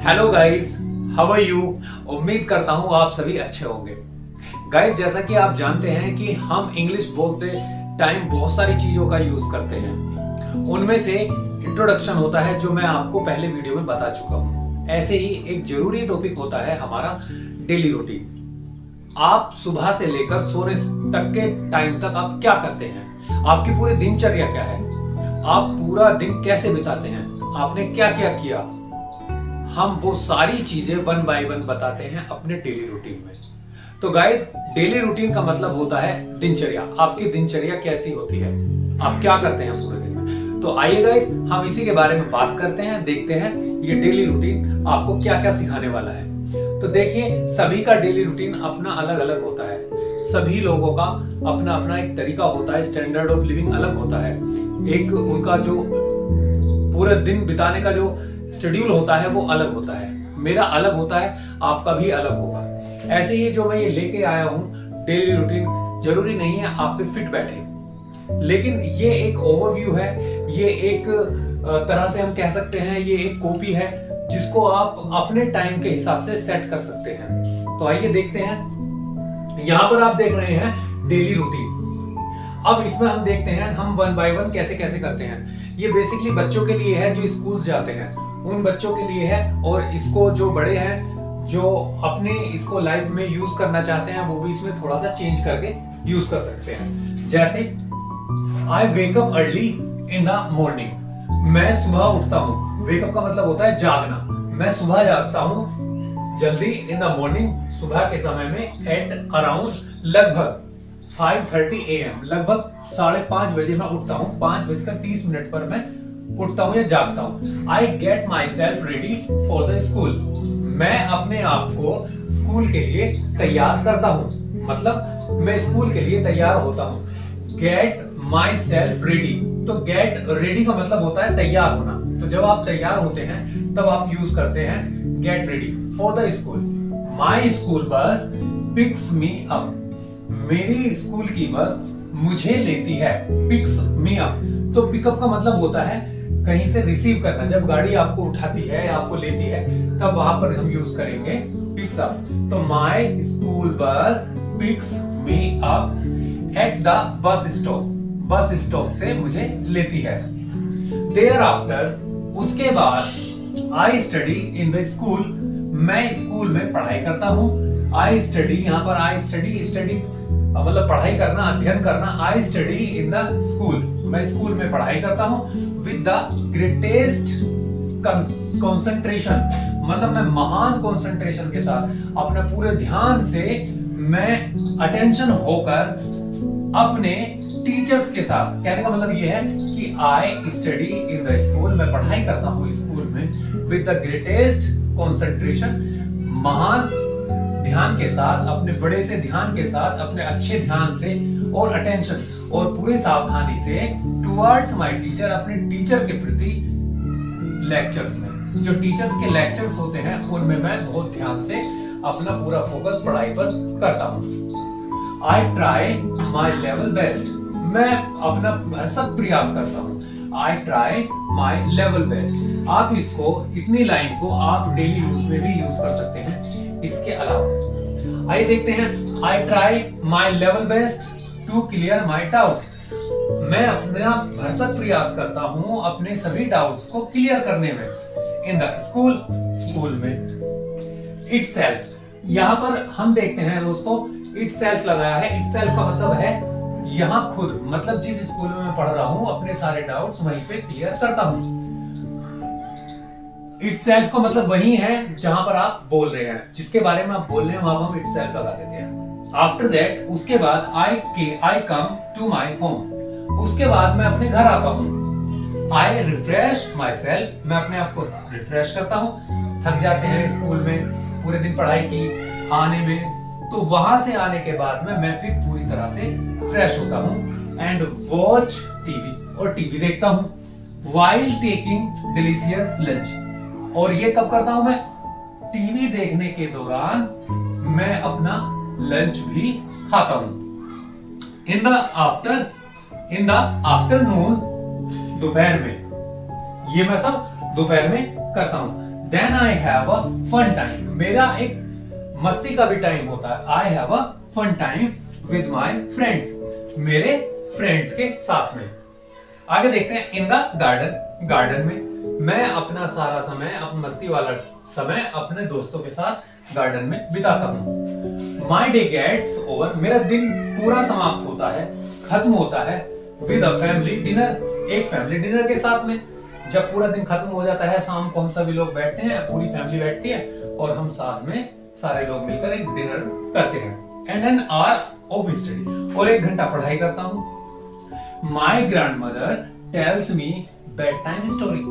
Hello guys how are you उम्मीद करता हूँ आप सभी अच्छे होंगे। गाइस जैसा कि आप जानते हैं कि हम इंग्लिश बोलते टाइम बहुत सारी चीज़ों का यूज़ करते हैं। उनमें से इंट्रोडक्शन होता है जो मैं आपको पहले वीडियो में बता चुका हूँ। ऐसे ही एक ज़रूरी टॉपिक होता है हमारा डेली रूटीन आप सुबह से लेकर सोने तक के टाइम तक आप क्या करते हैं? आपकी पूरी दिनचर्या क्या है? आप पूरा दिन कैसे बिताते हैं? आपने क्या क्या किया? हम वो सारी चीज़ें वन बाय वन बताते हैं अपने डेली रूटीन में। तो गाइस डेली रूटीन का मतलब होता है दिनचर्या। आपकी दिनचर्या कैसी होती है? आप क्या करते हैं पूरे दिन में? तो आइए गाइस हम इसी के बारे में बात करते हैं, देखते हैं ये डेली रूटीन आपको क्या क्या सिखाने वाला है। तो देखिए, सभी का डेली रूटीन अपना अलग अलग होता है। सभी लोगों का अपना अपना एक तरीका होता है स्टैंडर्ड ऑफ़ लिविंग अलग होता है। एक उनका जो पूरे दिन बिताने का जो शेड्यूल होता है, वो अलग होता है। मेरा अलग होता है, आपका भी अलग होगा। ऐसे ही जो मैं ये लेके आया हूँ डेली रूटीन ज़रूरी नहीं है आप पे फिट बैठे। लेकिन ये एक ओवरव्यू है, ये एक तरह से हम कह सकते हैं, ये एक कॉपी है, जिसको आप अपने टाइम के हिसाब से सेट कर सकते हैं। तो आइए देखते हैं। यहाँ पर आप देख रहे हैं डेली रूटीन अब इसमें हम देखते हैं, हम वन बाय वन कैसे कैसे करते हैं। ये बेसिकली बच्चों के लिए है जो स्कूल जाते हैं। उन बच्चों के लिए है और इसको जो बड़े हैं, जो अपने इसको लाइफ में यूज़ करना चाहते हैं, वो भी इसमें थोड़ा सा चेंज करके यूज़ कर सकते हैं। जैसे I wake up early in the morning मैं सुबह उठता हूँ। वेकअप का मतलब होता है जागना। मैं सुबह जागता हूँ जल्दी इन द मॉर्निंग सुबह के समय में एट अराउंड लगभग 5:30 एम लगभग साढ़े पाँच बजे मैं उठता हूँ। पाँच बजकर तीस मिनट पर मैं उठता हूँ या जागता हूँ। I get myself ready for the school मैं अपने आप को स्कूल के लिए तैयार करता हूँ। मतलब मैं स्कूल के लिए तैयार होता हूँ। गेट माई सेल्फ रेडी तो गेट रेडी का मतलब होता है तैयार होना। तो जब आप तैयार होते हैं, तब आप यूज़ करते हैं get ready for the school my school bus picks me up मेरी स्कूल की बस मुझे लेती है पिक्स मी अप तो पिकअप का मतलब होता है कहीं से रिसीव करना। जब गाड़ी आपको उठाती है, आपको लेती है, तब वहाँ पर हम यूज़ करेंगे पिक्स अप तो my school bus picks me up at the bus stop bus stop से मुझे लेती है। देयर आफ्टर उसके बाद I study in the school मैं स्कूल में पढ़ाई करता हूँ। आई स्टडी यहाँ पर आई स्टडी स्टडी मतलब पढ़ाई करना, अध्ययन करना I study in the school मैं स्कूल में पढ़ाई करता हूँ विद द ग्रेटेस्ट कंसंट्रेशन मतलब मैं महान कंसंट्रेशन के साथ अपने पूरे ध्यान से मैं अटेंशन होकर अपने टीचर्स के साथ, कहने का मतलब ये है कि I study in the school मैं पढ़ाई करता हूँ स्कूल में विद द ग्रेटेस्ट कॉन्सेंट्रेशन महान ध्यान के साथ, अपने बड़े से ध्यान के साथ, अपने अच्छे ध्यान से और अटेंशन और पूरे सावधानी से टुवर्ड्स माय टीचर अपने टीचर के प्रति लेक्चर्स में। जो टीचर्स के लेक्चर्स होते हैं, उनमें मैं बहुत ध्यान से अपना पूरा फोकस पढ़ाई पर करता हूँ। I try my level best मैं अपना भरसक प्रयास करता हूँ। I try my level best आप इसको, इतनी लाइन को आप डेली यूज़ में भी यूज़ कर सकते हैं। इसके अलावा, आइए देखते हैं। I try my level best to clear my doubts मैं अपना भरसक प्रयास करता हूँ अपने सभी डाउट्स को क्लियर करने में। इन द स्कूल स्कूल में। इट सेल्फ यहाँ पर हम देखते हैं दोस्तों इट सेल्फ लगाया है। इट सेल्फ का मतलब है यहाँ खुद मतलब जिस स्कूल में मैं पढ़ रहा हूँ, अपने सारे डाउट्स वहीं पे क्लियर करता हूँ। इट का मतलब वही है जहाँ पर आप बोल रहे हैं। जिसके बारे में आप बोल रहे हैं, वहाँ हम इट सेल्फ लगा देते हैं। आफ्टर दैट उसके बाद आई के आई कम टू माई होम उसके बाद मैं अपने घर आता हूँ। आई रिफ्रेश माई सेल्फ मैं अपने आप को रिफ्रेश करता हूँ। थक जाते हैं स्कूल में, पूरे दिन पढ़ाई की, आने में। तो वहाँ से आने के बाद में मैं फिर पूरी तरह से फ्रेश होता हूँ एंड वॉच टीवी और टीवी देखता हूँ। वाइल टेकिंग डिलीशियस लंच और ये कब करता हूँ मैं? टीवी देखने के दौरान मैं अपना लंच भी खाता हूँ। In the after in the afternoon दोपहर में। ये मैं सब दोपहर में करता हूँ। Then I have a fun time मेरा एक मस्ती का भी टाइम होता है। I have a fun time with my friends मेरे फ्रेंड्स के साथ में। आगे देखते हैं इन द गार्डन गार्डन में। मैं अपना सारा समय अपना मस्ती वाला समय अपने दोस्तों के साथ गार्डन में बिताता हूँ। माई डे गेट्स ओवर मेरा दिन पूरा समाप्त होता है, खत्म होता है विद अ फैमिली डिनर एक फैमिली डिनर के साथ में। जब पूरा दिन खत्म हो जाता है, शाम को हम सभी लोग बैठते हैं, पूरी फैमिली बैठती है और हम साथ में सारे लोग मिलकर एक डिनर करते हैं। And an hour of study और एक घंटा पढ़ाई करता हूँ। My grandmother tells me bedtime story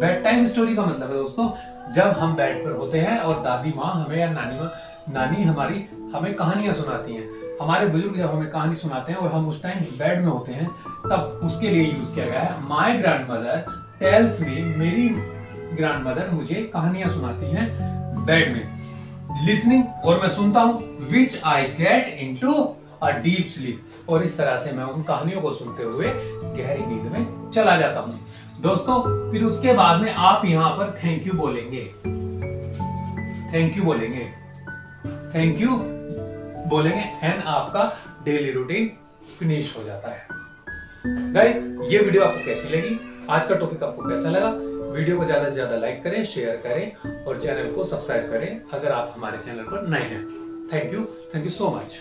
bedtime story का मतलब है दोस्तों, जब हम बेड पर होते हैं और दादी माँ हमें या नानी माँ, नानी हमारी हमें कहानियाँ सुनाती हैं। हमारे बुज़ुर्ग जब हमें कहानी सुनाते हैं और हम उस टाइम बेड में होते हैं, तब उसके लिए यूज़ किया गया है। My grandmother tells me मेरी ग्रैंड मदर मुझे कहानियाँ सुनाती हैं बेड में। लिसनिंग और मैं सुनता हूँ which I get into deep sleep और इस तरह से मैं उन कहानियों को सुनते हुए गहरी नींद में चला जाता हूँ। दोस्तों, फिर उसके बाद में आप यहाँ पर थैंक यू बोलेंगे। थैंक यू बोलेंगे। थैंक यू बोलेंगे एंड आपका डेली रूटीन फिनिश हो जाता है। गाइस ये वीडियो आपको कैसी लगी? आज का टॉपिक आपको कैसा लगा? वीडियो को ज़्यादा से ज़्यादा लाइक करें शेयर करें और चैनल को सब्सक्राइब करें अगर आप हमारे चैनल पर नए हैं। Thank you thank you so much